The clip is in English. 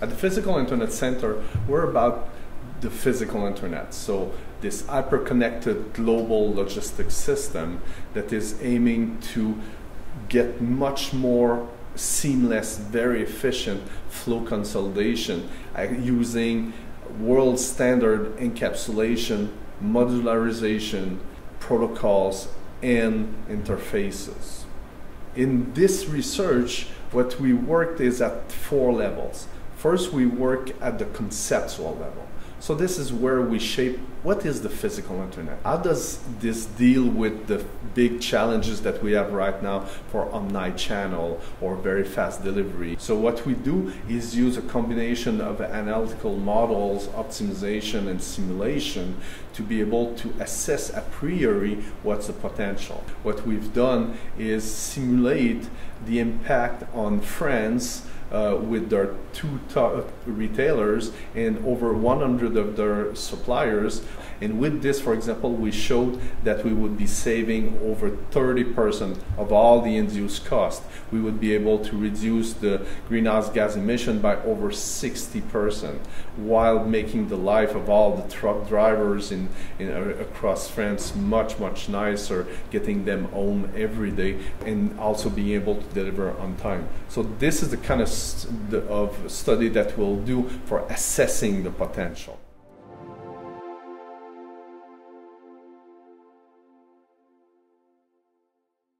At the Physical Internet Center, we're about the physical internet. So this hyper-connected global logistics system that is aiming to get much more seamless, very efficient flow consolidation uh, using world standard encapsulation, modularization, protocols, and interfaces. In this research, what we worked is at four levels. First, we work at the conceptual level. So this is where we shape what is the physical internet? How does this deal with the big challenges that we have right now for omni-channel or very fast delivery? So what we do is use a combination of analytical models, optimization and simulation to be able to assess a priori what's the potential. What we've done is simulate the impact on France uh, with their two retailers and over 100 of their suppliers. And with this, for example, we showed that we would be saving over 30% of all the induced cost. We would be able to reduce the greenhouse gas emission by over 60% while making the life of all the truck drivers in, in uh, across France much, much nicer, getting them home every day and also being able to deliver on time. So this is the kind of, of study that we'll do for assessing the potential.